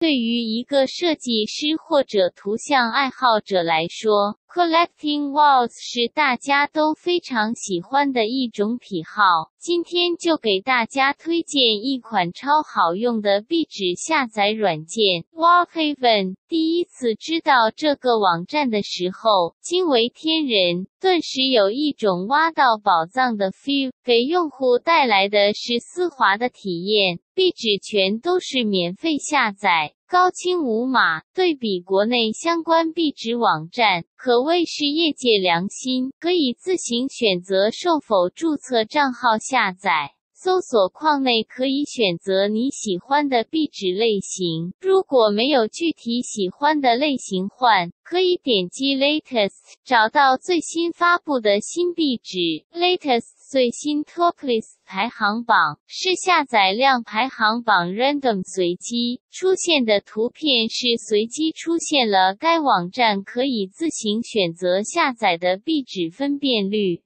对于一个设计师或者图像爱好者来说，collecting walls 是大家都非常喜欢的一种癖好。今天就给大家推荐一款超好用的壁纸下载软件 Wallhaven。第一次知道这个网站的时候，惊为天人，顿时有一种挖到宝藏的 feel，给用户带来的是丝滑的体验。壁纸全都是免费下载，高清无码，对比国内相关壁纸网站，可谓是业界良心。可以自行选择是否注册账号下载。搜索框内可以选择你喜欢的壁纸类型，如果没有具体喜欢的类型换，可以点击 Latest 找到最新发布的新壁纸。Latest 最新 Top List 排行榜是下载量排行榜 Random 随机出现的图片是随机出现了该网站可以自行选择下载的壁纸分辨率。